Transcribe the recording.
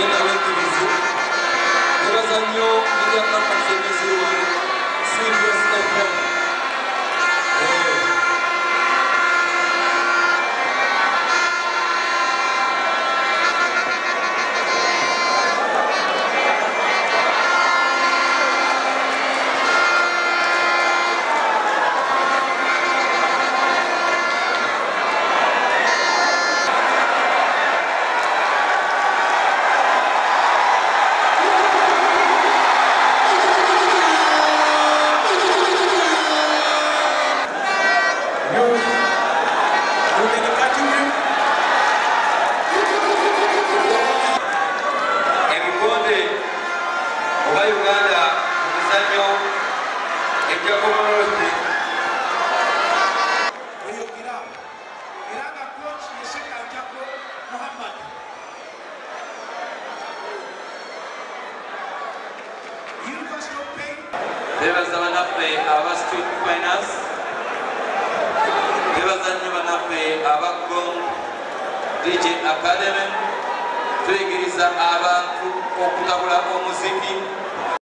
agenda w'ekirizi nebazannyo of pain bebaza banaffe aba student finance dj academy tuyigiriza abantu okutabula omuziki